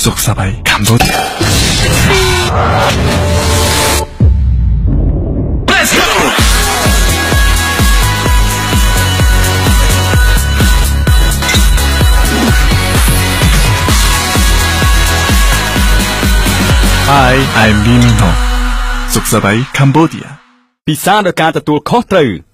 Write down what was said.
속사발 감도돼 Let's go. Hi I'm Lee Min Ho សុខសប្បាយ Cambodia ពិសាដោយការទទួលខុសត្រូវ